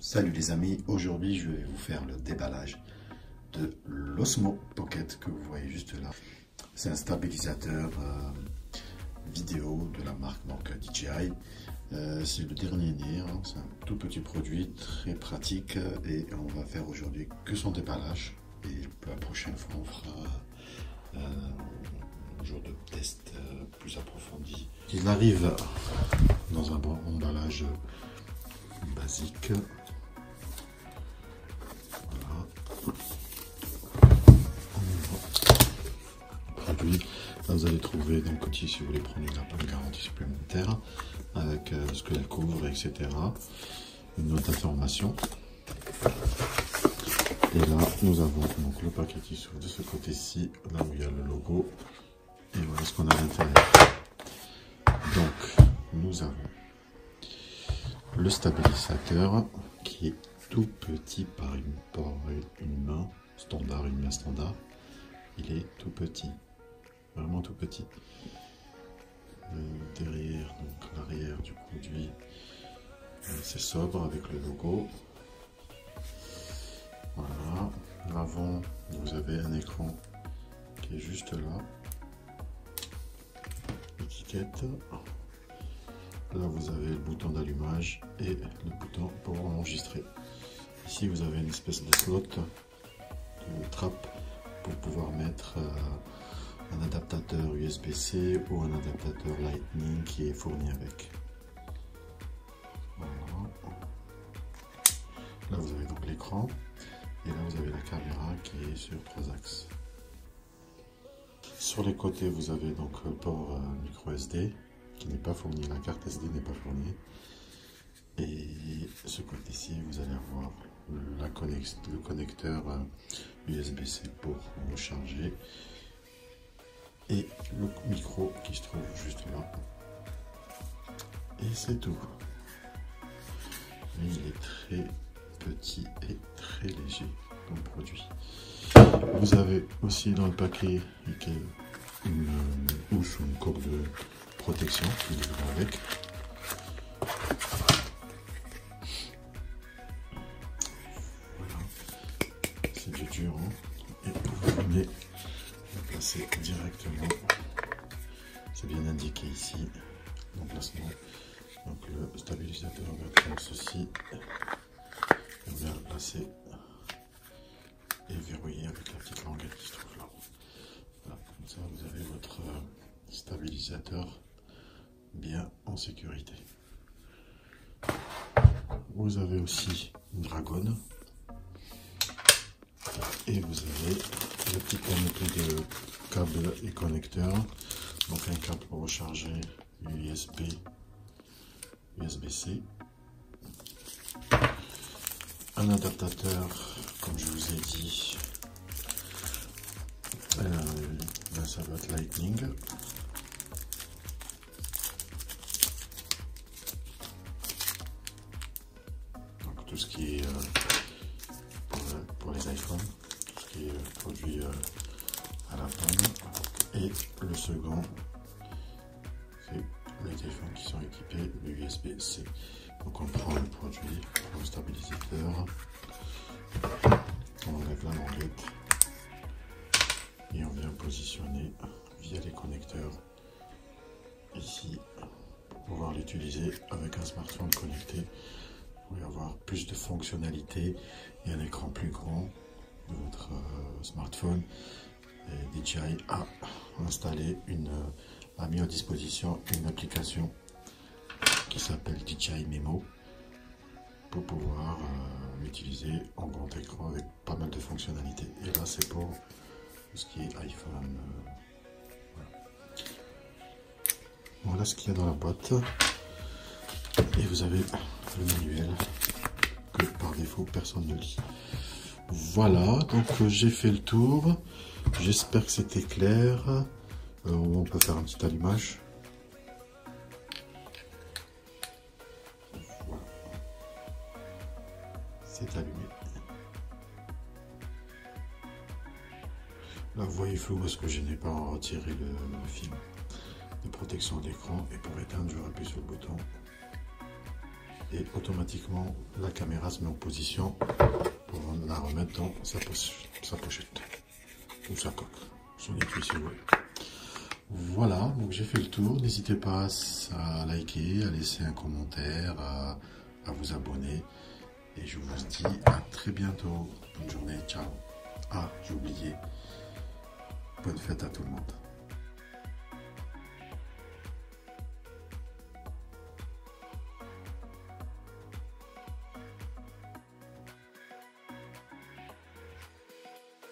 Salut les amis, aujourd'hui je vais vous faire le déballage de l'Osmo Pocket que vous voyez juste là. C'est un stabilisateur euh, vidéo de la marque DJI. Euh, c'est le dernier né, hein. c'est un tout petit produit très pratique et on va faire aujourd'hui que son déballage. Et la prochaine fois on fera euh, un jour de test plus approfondi. Il arrive dans un bon emballage basique vous allez trouver donc si vous voulez prendre une garantie supplémentaire avec euh, ce qu'elle couvre, etc. Une note d'information. Et là, nous avons donc le paquet qui s'ouvre de ce côté-ci, là où il y a le logo. Et voilà ce qu'on a à l'intérieur. Donc, nous avons le stabilisateur qui est tout petit par une, par une main standard, une main standard. Il est tout petit vraiment tout petit. Euh, derrière, donc l'arrière du produit, euh, c'est sobre avec le logo. Voilà. L'avant, vous avez un écran qui est juste là. Étiquette. Là, vous avez le bouton d'allumage et le bouton pour enregistrer. Ici, vous avez une espèce de slot, de trappe pour pouvoir mettre euh, un adaptateur USB-C ou un adaptateur Lightning qui est fourni avec. Là vous avez donc l'écran et là vous avez la caméra qui est sur trois axes. Sur les côtés vous avez donc le port euh, micro SD qui n'est pas fourni, la carte SD n'est pas fournie. Et ce côté-ci vous allez avoir le connecteur USB-C euh, pour recharger et le micro qui se trouve juste là. Et c'est tout. il est très petit et très léger comme produit. Vous avez aussi dans le paquet une housse ou une corde de protection qui va avec. Voilà. C'est du dur. Hein. et vous venez directement. C'est bien indiqué ici. L'emplacement. Donc le stabilisateur va être ceci. On vient le placer et verrouiller avec la petite languette qui se trouve là. Comme ça vous avez votre stabilisateur bien en sécurité. Vous avez aussi une dragonne et vous avez le petit panneau de câble et connecteur. Donc un câble pour recharger USB, USB-C. Un adaptateur, comme je vous ai dit, euh, ça doit être Lightning. Donc tout ce qui est euh, pour, les iPhones, qui est euh, produit à la pomme. Et le second, c'est les téléphones qui sont équipés de USB-C. Donc on prend le produit, le stabilisateur, on enlève la languette et on vient positionner via les connecteurs ici pour pouvoir l'utiliser avec un smartphone connecté pour y avoir plus de fonctionnalités et un écran plus grand de votre euh, smartphone DJI a installé une, a mis à disposition une application qui s'appelle DJI Memo pour pouvoir euh, l'utiliser en grand écran avec pas mal de fonctionnalités. Et là, c'est pour ce qui est iPhone. Euh, voilà. ce qu'il y a dans la boîte. Et vous avez le manuel que par défaut personne ne lit. Voilà, donc euh, j'ai fait le tour. J'espère que c'était clair. Euh, on peut faire un petit allumage. Voilà. C'est allumé. Là, vous voyez flou parce que je n'ai pas retiré le, film de protection d'écran. Et pour éteindre, je rappuie sur le bouton. et automatiquement la caméra se met en position pour la remettre dans sa, pochette ou sa coque, son étui si vous voulez. Voilà, donc j'ai fait le tour. N'hésitez pas à liker, à laisser un commentaire, à, à vous abonner. Et je vous dis à très bientôt. Bonne journée, ciao. Ah, j'ai oublié. Bonne fête à tout le monde.